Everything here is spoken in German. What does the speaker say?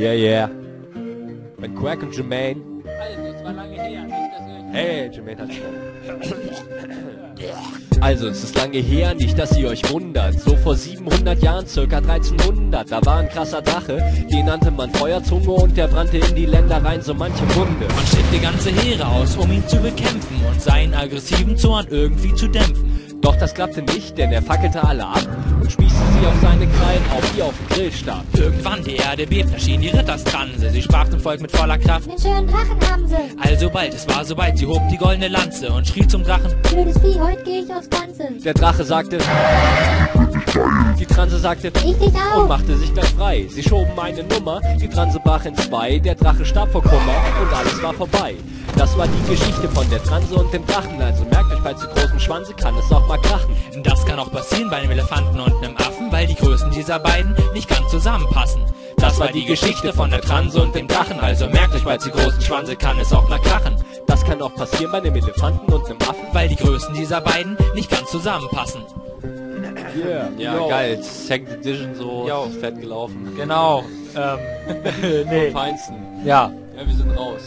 Yeah, yeah. Mit Quack und Jermaine. Also, es war lange her, nicht, dass ihr euch... Hey, Jermaine hat's Also, es ist lange her, nicht, dass ihr euch wundert. So vor 700 Jahren, circa 1300, da war ein krasser Drache, den nannte man Feuerzunge und der brannte in die Länder rein so manche Wunde. Man schickte ganze Heere aus, um ihn zu bekämpfen und seinen aggressiven Zorn irgendwie zu dämpfen. Doch das klappte nicht, denn er fackelte alle ab und spießte sie auf seine Krallen auf wie auf dem Grillstab. Irgendwann die Erde bebte, erschien die Ritterstranse. Sie sprach dem Volk mit voller Kraft. Den schönen Drachen haben sie. Alsobald, es war soweit, sie hob die goldene Lanze und schrie zum Drachen. Blödes Vieh, heute geh ich aufs Ganze. Der Drache sagte, die sagte, und machte sich gleich frei. Sie schoben eine Nummer, die Transe brach in zwei, der Drache starb vor Kummer und alles war vorbei. Das war die Geschichte von der Transe und dem Drachen, also merkt euch, bei zu großen Schwanze kann es auch mal krachen. Das kann auch passieren bei einem Elefanten und einem Affen, weil die Größen dieser beiden nicht ganz zusammenpassen. Das war die Geschichte von der Transe und dem Drachen, also merkt euch, bei zu großen Schwanze kann es auch mal krachen. Das kann auch passieren bei einem Elefanten und einem Affen. Weil die Größen dieser beiden nicht ganz zusammenpassen. Yeah, ja, Jo. geil. Second Edition so, Jo. fett gelaufen. Genau. Ähm, nee. Feinsten. Ja. Ja, wir sind raus.